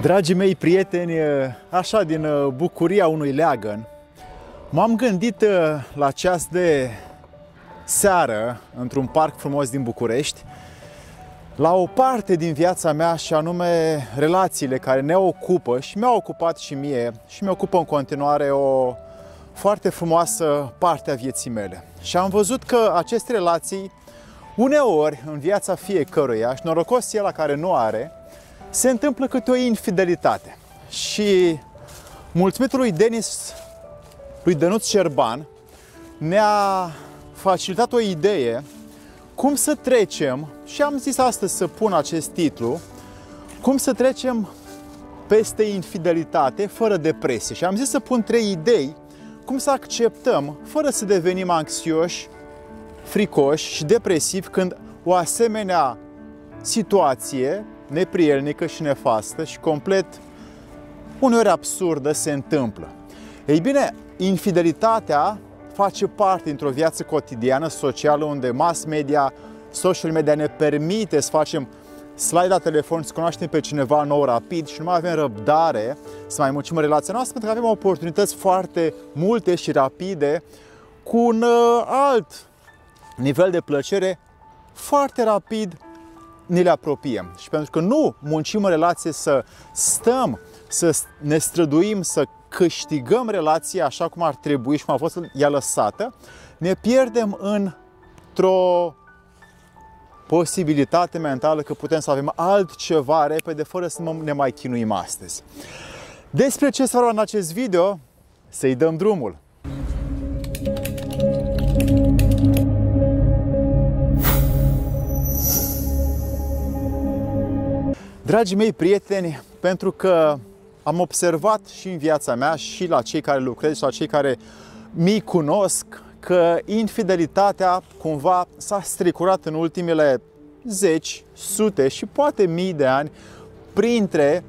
Dragii mei prieteni, așa din uh, bucuria unui leagăn, m-am gândit uh, la ceas de seară într-un parc frumos din București la o parte din viața mea și anume relațiile care ne ocupă și mi-au ocupat și mie și mi ocupă în continuare o foarte frumoasă parte a vieții mele. Și am văzut că aceste relații uneori în viața fiecăruia și norocos e la care nu are, se întâmplă câte o infidelitate. Și mulțumitul lui Denis, lui Dănuț Șerban, ne-a facilitat o idee cum să trecem, și am zis astăzi să pun acest titlu, cum să trecem peste infidelitate fără depresie. Și am zis să pun trei idei cum să acceptăm, fără să devenim anxioși, fricoși și depresivi când o asemenea situație neprielnică și nefastă și complet uneori absurdă se întâmplă. Ei bine, infidelitatea face parte dintr-o viață cotidiană, socială, unde mass media, social media ne permite să facem slide la telefon, să cunoaștem pe cineva nou rapid și nu mai avem răbdare să mai muncim relația noastră, pentru că avem oportunități foarte multe și rapide cu un uh, alt nivel de plăcere foarte rapid ne le apropiem. Și pentru că nu muncim în relație să stăm, să ne străduim, să câștigăm relația așa cum ar trebui și cum a fost ea lăsată, ne pierdem într-o posibilitate mentală că putem să avem altceva repede fără să ne mai chinuim astăzi. Despre ce să în acest video? Să-i dăm drumul! Dragii mei prieteni, pentru că am observat și în viața mea și la cei care lucrez și la cei care mi cunosc că infidelitatea cumva s-a stricurat în ultimele zeci, sute și poate mii de ani printre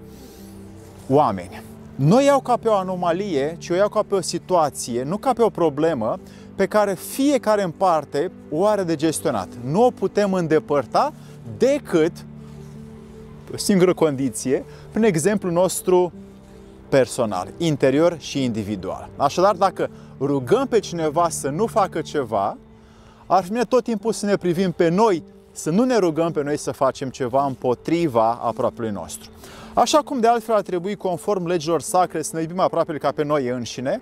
oameni. Nu o iau ca pe o anomalie, ci o iau ca pe o situație, nu ca pe o problemă pe care fiecare în parte o are de gestionat. Nu o putem îndepărta decât o singură condiție, prin exemplu nostru personal, interior și individual. Așadar, dacă rugăm pe cineva să nu facă ceva, ar fi bine tot timpul să ne privim pe noi, să nu ne rugăm pe noi să facem ceva împotriva aproapelui nostru. Așa cum de altfel ar trebui, conform legilor sacre, să ne iubim aproape ca pe noi înșine,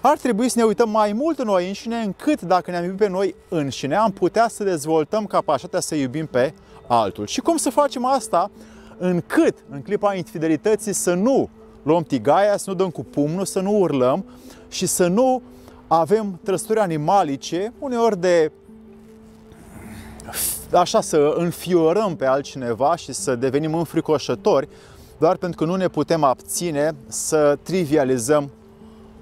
ar trebui să ne uităm mai mult în noi înșine, încât dacă ne-am iubit pe noi înșine, am putea să dezvoltăm capacitatea să iubim pe altul. Și cum să facem asta? Încât în clipa infidelității să nu luăm tigaia, să nu dăm cu pumnul, să nu urlăm și să nu avem trăsături animalice, uneori de așa să înfiorăm pe altcineva și să devenim înfricoșători, doar pentru că nu ne putem abține să trivializăm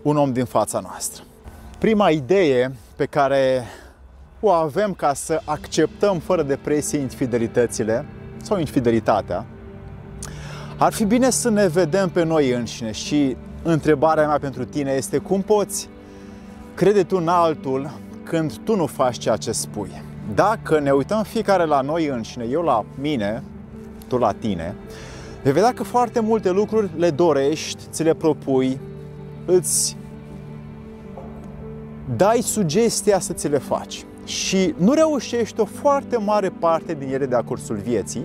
un om din fața noastră. Prima idee pe care o avem ca să acceptăm fără depresie infidelitățile sau infidelitatea ar fi bine să ne vedem pe noi înșine și întrebarea mea pentru tine este cum poți crede tu în altul când tu nu faci ceea ce spui. Dacă ne uităm fiecare la noi înșine, eu la mine, tu la tine, vei vedea că foarte multe lucruri le dorești, ți le propui, îți dai sugestia să ți le faci și nu reușești o foarte mare parte din ele de-a cursul vieții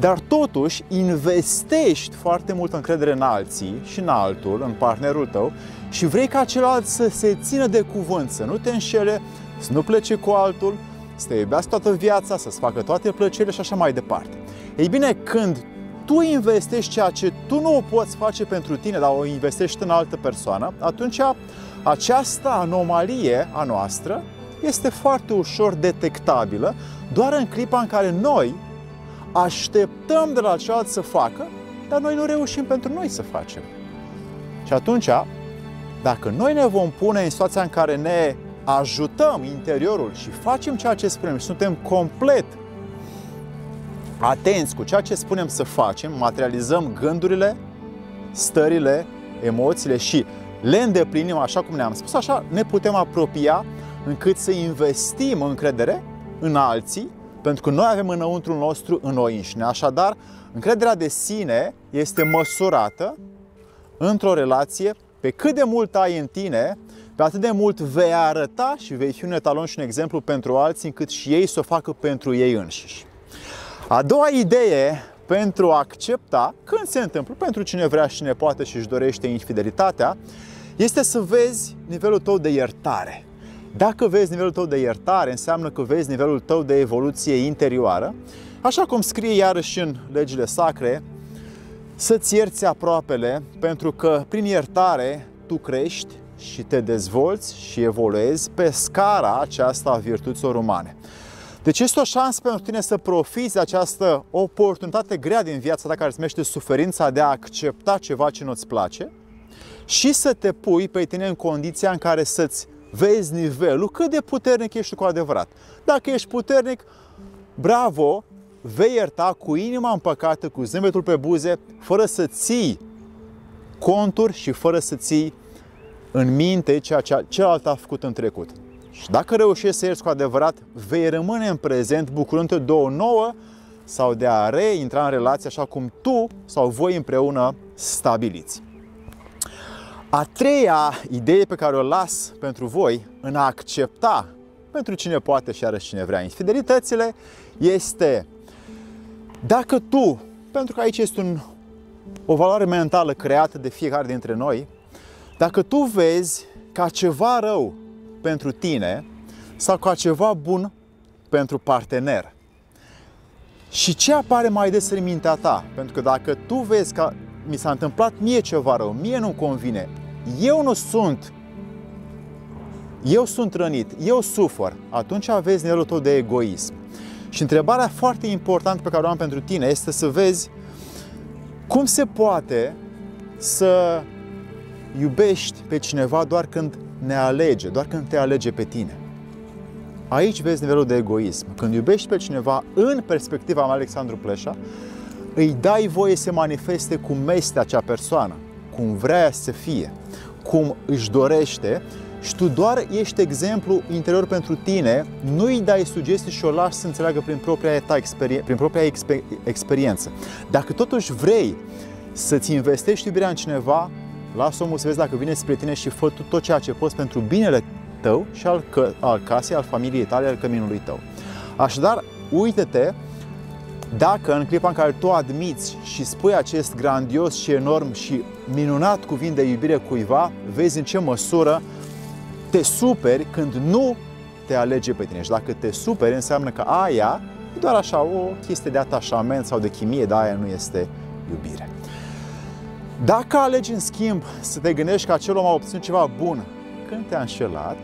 dar totuși investești foarte mult încredere în alții și în altul, în partenerul tău și vrei ca celălalt să se țină de cuvânt, să nu te înșele, să nu plece cu altul, să te iubească toată viața, să-ți facă toate plăcerile și așa mai departe. Ei bine, când tu investești ceea ce tu nu o poți face pentru tine, dar o investești în altă persoană, atunci această anomalie a noastră este foarte ușor detectabilă doar în clipa în care noi așteptăm de la celălalt să facă, dar noi nu reușim pentru noi să facem. Și atunci, dacă noi ne vom pune în situația în care ne ajutăm interiorul și facem ceea ce spunem și suntem complet atenți cu ceea ce spunem să facem, materializăm gândurile, stările, emoțiile și le îndeplinim așa cum ne-am spus, așa ne putem apropia încât să investim încredere în alții pentru că noi avem înăuntru nostru în noi înșine. Așadar, încrederea de sine este măsurată într-o relație pe cât de mult ai în tine, pe atât de mult vei arăta și vei fi un etalon și un exemplu pentru alții, încât și ei să o facă pentru ei înșiși. A doua idee pentru a accepta când se întâmplă, pentru cine vrea și cine poate și își dorește infidelitatea, este să vezi nivelul tău de iertare. Dacă vezi nivelul tău de iertare, înseamnă că vezi nivelul tău de evoluție interioară, așa cum scrie iarăși în legile sacre, să-ți ierți aproapele, pentru că prin iertare tu crești și te dezvolți și evoluezi pe scara aceasta a virtuților umane. Deci este o șansă pentru tine să profiți de această oportunitate grea din viața ta care se numește suferința de a accepta ceva ce nu-ți place și să te pui pe tine în condiția în care să-ți vezi nivelul, cât de puternic ești cu adevărat. Dacă ești puternic, bravo, vei ierta cu inima împăcată, cu zâmbetul pe buze, fără să ții conturi și fără să ții în minte ceea ce celălalt a făcut în trecut. Și dacă reușești să ierți cu adevărat, vei rămâne în prezent bucurându-te de o nouă sau de a reintra în relație așa cum tu sau voi împreună stabiliți. A treia idee pe care o las pentru voi în a accepta pentru cine poate și arăși cine vrea infidelitățile este dacă tu, pentru că aici este un, o valoare mentală creată de fiecare dintre noi, dacă tu vezi ca ceva rău pentru tine sau ca ceva bun pentru partener, și ce apare mai des în mintea ta? Pentru că dacă tu vezi că mi s-a întâmplat mie ceva rău, mie nu convine, eu nu sunt, eu sunt rănit, eu sufăr, atunci aveți nivelul tău de egoism. Și întrebarea foarte importantă pe care o am pentru tine este să vezi cum se poate să iubești pe cineva doar când ne alege, doar când te alege pe tine. Aici vezi nivelul de egoism. Când iubești pe cineva, în perspectiva mea, Alexandru Pleșa, îi dai voie să manifeste cum este acea persoană, cum vrea să fie, cum își dorește și tu doar ești exemplu interior pentru tine, nu îi dai sugestii și o lași să înțeleagă prin propria ta experien- prin propria exper- experiență. Dacă totuși vrei să-ți investești iubirea în cineva, lasă omul să vezi dacă vine spre tine și fă tu tot ceea ce poți pentru binele tău și al, că, al casei, al familiei tale, al căminului tău. Așadar, uite-te dacă în clipa în care tu admiți și spui acest grandios și enorm și minunat cuvânt de iubire cuiva, vezi în ce măsură te superi când nu te alege pe tine. Și dacă te superi, înseamnă că aia e doar așa o chestie de atașament sau de chimie, dar aia nu este iubire. Dacă alegi, în schimb, să te gândești că acel om a obținut ceva bun când te-a înșelat,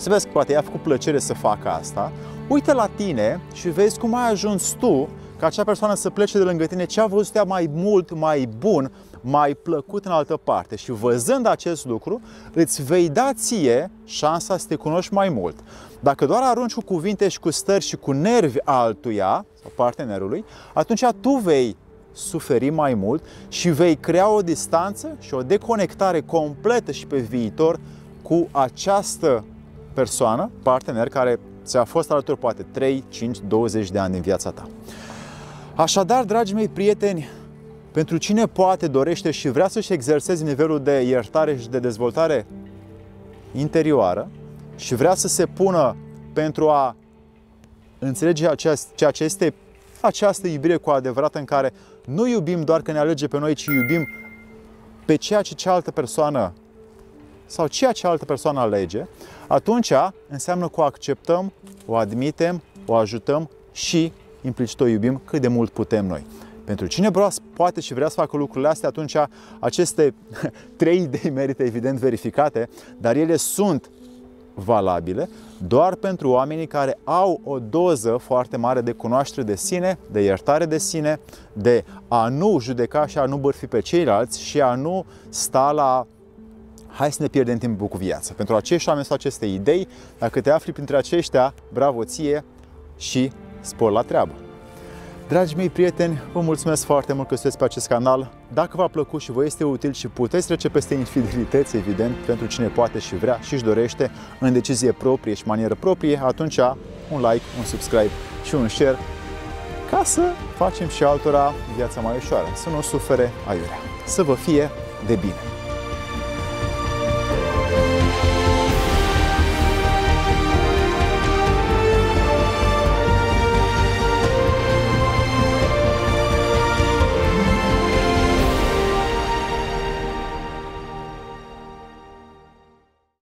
să vezi că poate i-a făcut plăcere să facă asta, uite la tine și vezi cum ai ajuns tu ca acea persoană să plece de lângă tine ce a văzut ea mai mult, mai bun, mai plăcut în altă parte. Și văzând acest lucru, îți vei da ție șansa să te cunoști mai mult. Dacă doar arunci cu cuvinte și cu stări și cu nervi altuia sau partenerului, atunci tu vei suferi mai mult și vei crea o distanță și o deconectare completă și pe viitor cu această persoană, partener, care ți-a fost alături poate 3, 5, 20 de ani din viața ta. Așadar, dragii mei prieteni, pentru cine poate, dorește și vrea să-și exerseze nivelul de iertare și de dezvoltare interioară și vrea să se pună pentru a înțelege ceea ce este această iubire cu adevărat în care nu iubim doar că ne alege pe noi, ci iubim pe ceea ce cealaltă persoană sau ceea ce altă persoană alege, atunci înseamnă că o acceptăm, o admitem, o ajutăm și implicit o iubim cât de mult putem noi. Pentru cine vrea, poate și vrea să facă lucrurile astea, atunci aceste trei idei merită evident verificate, dar ele sunt valabile doar pentru oamenii care au o doză foarte mare de cunoaștere de sine, de iertare de sine, de a nu judeca și a nu bărfi pe ceilalți și a nu sta la hai să ne pierdem timpul cu viața. Pentru acești oameni sau aceste idei, dacă te afli printre aceștia, bravo ție și spor la treabă. Dragii mei prieteni, vă mulțumesc foarte mult că sunteți pe acest canal. Dacă v-a plăcut și vă este util și puteți trece peste infidelități, evident, pentru cine poate și vrea și își dorește în decizie proprie și manieră proprie, atunci un like, un subscribe și un share ca să facem și altora viața mai ușoară, să nu sufere aiurea. Să vă fie de bine!